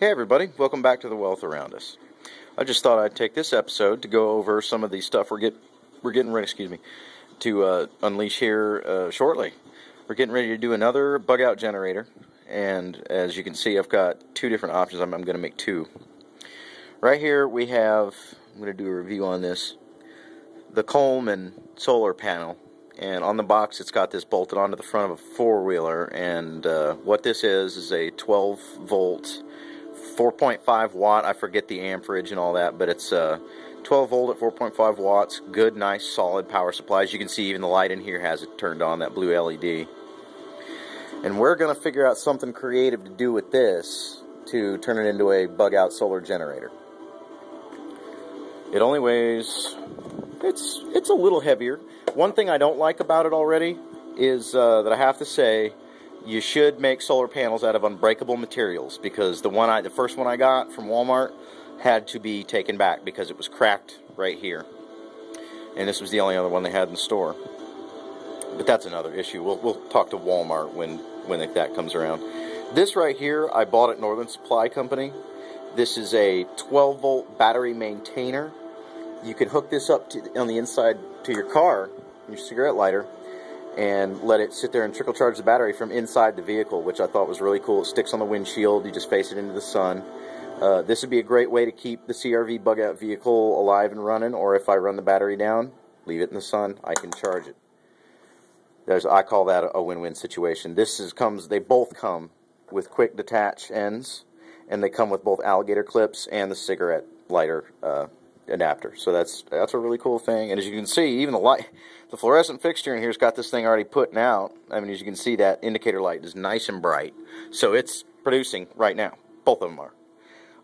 Hey everybody, welcome back to the wealth around us. I just thought I'd take this episode to go over some of the stuff we're get we're getting ready, excuse me, to uh, unleash here uh, shortly. We're getting ready to do another bug out generator, and as you can see, I've got two different options. I'm, I'm going to make two. Right here we have. I'm going to do a review on this. The Coleman solar panel, and on the box it's got this bolted onto the front of a four wheeler. And uh, what this is is a 12 volt 4.5 watt. I forget the amperage and all that, but it's uh, 12 volt at 4.5 watts. Good, nice, solid power supply. As you can see, even the light in here has it turned on, that blue LED. And we're going to figure out something creative to do with this to turn it into a bug out solar generator. It only weighs, it's, it's a little heavier. One thing I don't like about it already is uh, that I have to say, you should make solar panels out of unbreakable materials because the one I, the first one I got from Walmart had to be taken back because it was cracked right here. And this was the only other one they had in the store. But that's another issue. We'll, we'll talk to Walmart when, when that comes around. This right here, I bought at Northern Supply Company. This is a 12 volt battery maintainer. You can hook this up to, on the inside to your car, your cigarette lighter, and let it sit there and trickle charge the battery from inside the vehicle, which I thought was really cool. It sticks on the windshield, you just face it into the sun. Uh, this would be a great way to keep the CRV bug out vehicle alive and running, or if I run the battery down, leave it in the sun, I can charge it. There's, I call that a win-win situation. This is comes, they both come with quick detach ends, and they come with both alligator clips and the cigarette lighter uh, adapter. So that's that's a really cool thing. And as you can see, even the light, the fluorescent fixture in here's got this thing already putting out. I mean, as you can see, that indicator light is nice and bright. So it's producing right now. Both of them are.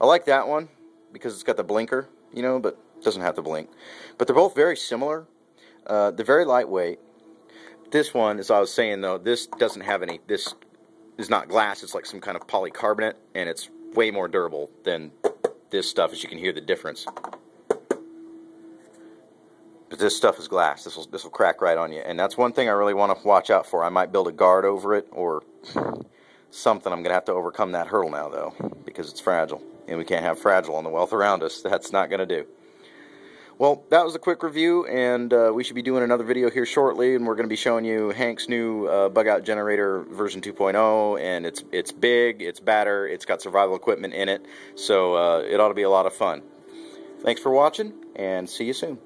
I like that one because it's got the blinker, you know, but doesn't have to blink. But they're both very similar. Uh, they're very lightweight. This one, as I was saying though, this doesn't have any. This is not glass. It's like some kind of polycarbonate, and it's way more durable than this stuff. As you can hear the difference. But this stuff is glass. This will this will crack right on you, and that's one thing I really want to watch out for. I might build a guard over it or something. I'm gonna have to overcome that hurdle now, though, because it's fragile, and we can't have fragile on the wealth around us. That's not gonna do. Well, that was a quick review, and uh, we should be doing another video here shortly, and we're going to be showing you Hank's new uh, bug out generator version 2.0, and it's it's big, it's badder, it's got survival equipment in it, so uh, it ought to be a lot of fun. Thanks for watching, and see you soon.